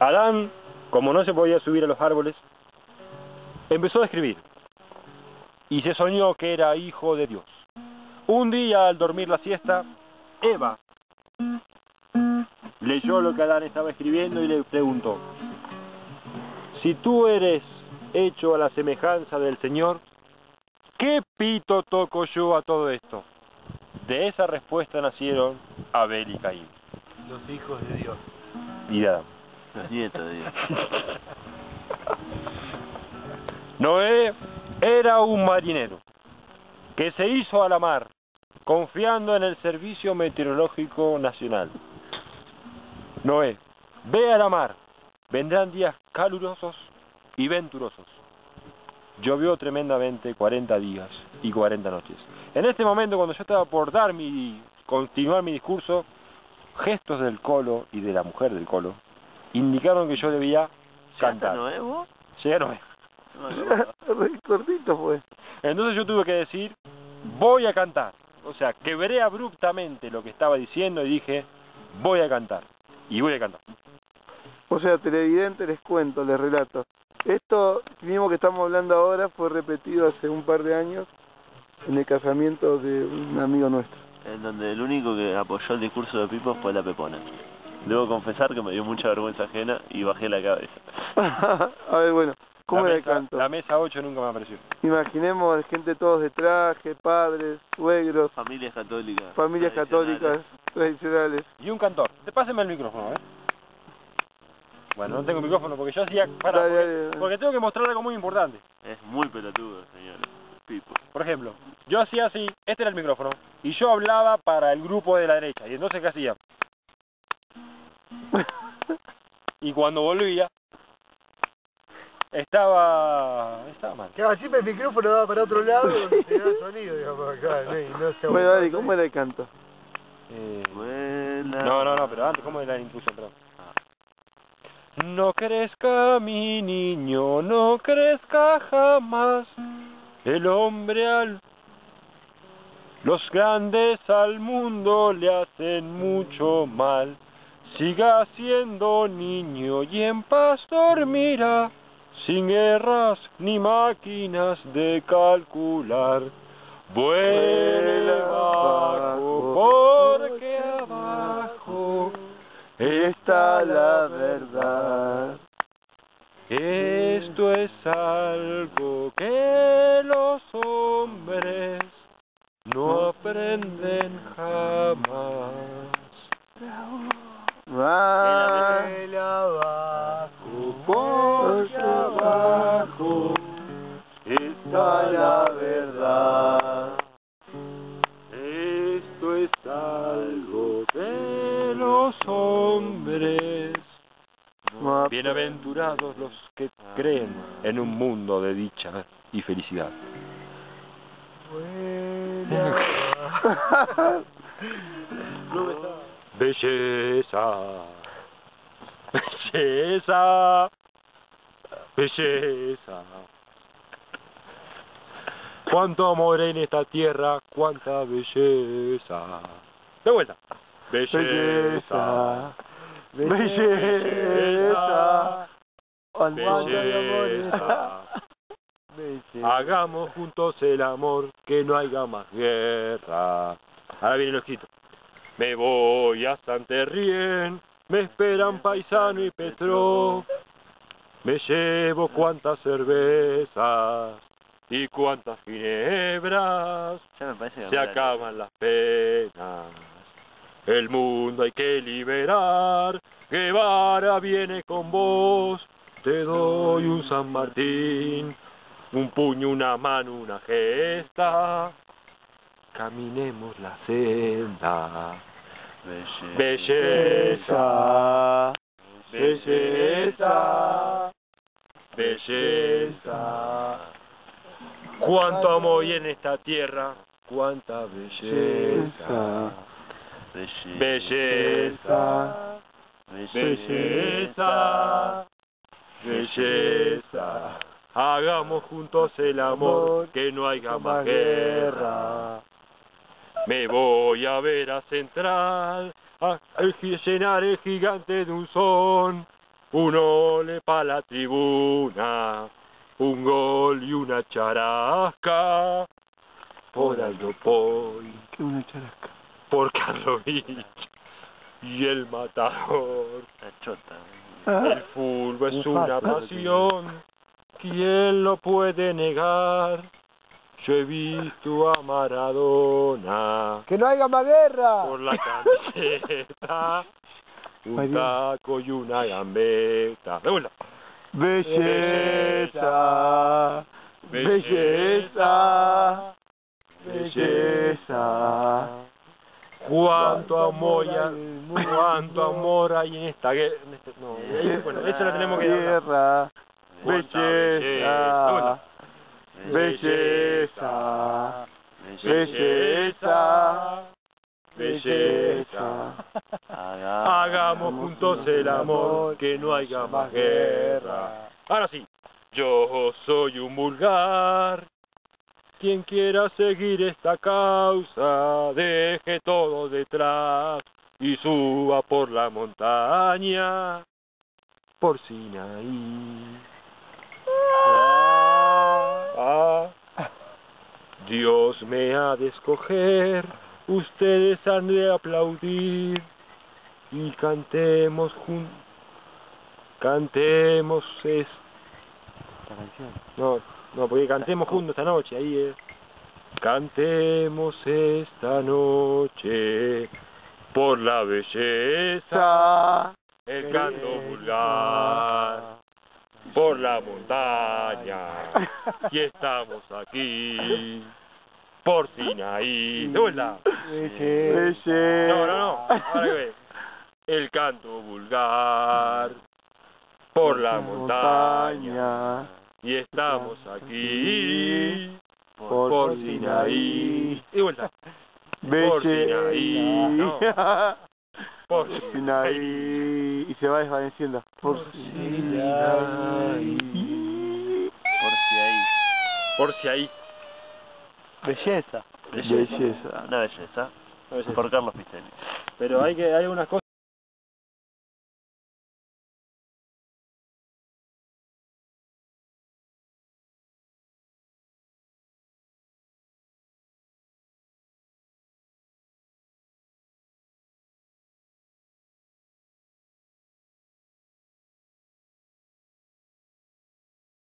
Adán, como no se podía subir a los árboles, empezó a escribir y se soñó que era hijo de Dios. Un día, al dormir la siesta, Eva leyó lo que Adán estaba escribiendo y le preguntó, si tú eres hecho a la semejanza del Señor, ¿qué pito toco yo a todo esto? De esa respuesta nacieron Abel y Caín. Los hijos de Dios. Y de Adán. Los nietos de Dios. Noé era un marinero que se hizo a la mar confiando en el Servicio Meteorológico Nacional. Noé, ve a la mar, vendrán días calurosos y venturosos. Llovió tremendamente 40 días y 40 noches. En este momento, cuando yo estaba por dar mi, continuar mi discurso, gestos del colo y de la mujer del colo indicaron que yo debía cantar. No. Re cortito fue. Entonces yo tuve que decir, voy a cantar. O sea, quebré abruptamente lo que estaba diciendo y dije, voy a cantar. Y voy a cantar. O sea, televidente, les cuento, les relato. Esto mismo que estamos hablando ahora fue repetido hace un par de años en el casamiento de un amigo nuestro. En donde el único que apoyó el discurso de Pipo fue la Pepona. Debo confesar que me dio mucha vergüenza ajena y bajé la cabeza. a ver, bueno, ¿cómo la era el mesa, canto? La mesa 8 nunca me apareció. Imaginemos gente todos de traje, padres, suegros, Familias católicas. familias tradicionales. católicas tradicionales. Y un cantor. Te páseme el micrófono, ¿eh? Bueno, no tengo micrófono porque yo hacía... Para, Dale, porque, dale, dale. porque tengo que mostrar algo muy importante. Es muy pelotudo, señores. Pipo. Por ejemplo, yo hacía así, este era el micrófono, y yo hablaba para el grupo de la derecha. Y entonces, ¿qué hacía? Y cuando volvía, estaba... estaba mal. Claro, siempre el micrófono daba para otro lado el sonido, digamos, acá, ¿no? Y no se Bueno, Ari, ¿cómo era el canto? Eh, Buena. No, no, no, pero antes, ¿cómo era la intrusión? Perdón. No crezca mi niño, no crezca jamás el hombre al... Los grandes al mundo le hacen mucho mal. Siga siendo niño y en paz dormirá, sin guerras ni máquinas de calcular. Vuele bajo, porque abajo está la verdad. Esto es algo que los hombres no aprenden jamás. Ah, El abajo, porque abajo está la verdad. Esto es algo que los hombres Bienaventurados los que creen en un mundo de dicha y felicidad. Belleza, belleza, belleza. Cuánto amor en esta tierra, cuánta belleza. De vuelta. Belleza, Belleza, belleza, belleza. Hagamos juntos el amor, que no haya más guerra. Ahora viene lo escrito. Me voy a Santerrien, me esperan Paisano y Petro. Me llevo cuantas cervezas y cuantas ginebras. Ya me parece que Se acaban las penas. El mundo hay que liberar. Guevara viene con vos. Te doy un San Martín. Un puño, una mano, una gesta. Caminemos la senda. Belleza. Belleza. Belleza. Cuánto amor hay en esta tierra. Cuánta belleza. Belleza. Belleza. Belleza. Hagamos juntos el amor, que no haya más guerra. Me voy a ver a Central, a llenar el gigante de un son, un ole para la tribuna, un gol y una charasca, por Aldo Poi, Qué una charasca. por Karlovich y el matador. La chota. El fútbol es Un una pasión, ¿quién lo puede negar? Yo he visto a Maradona ¡Que no haya más guerra! por la camiseta, un taco y una gambeta. De vuelta. Belleza, belleza, belleza. Cuánto amor, y- cuánto amor hay en esta guerra. este- no, ahí- bueno, eso lo tenemos que hablar. Belleza, belleza, belleza, belleza. Hagamos juntos el amor, que no haya más guerra. Ahora sí, yo soy un vulgar. Quien quiera seguir esta causa, deje todo detrás y suba por la montaña, por Sinaí. Dios me ha de escoger, ustedes han de aplaudir y cantemos juntos. Cantemos es... No, no, porque cantemos juntos esta noche, ahí es. Cantemos esta noche por la belleza, el canto vulgar, por la montaña, y estamos aquí, por Sinaí. De vuelta. No, no, no. Ahora que ve. El canto vulgar por la montaña y estamos aquí por, por Sinaí. Y vuelta. Por Sinaí. No. Por Sinaí. Y se va desvaneciendo. Por Sinaí. Por si ahí. Por si ahí. Belleza. Belleza. Una belleza. A veces. Por Carlos Pistelli. Pero hay que hay unas cosas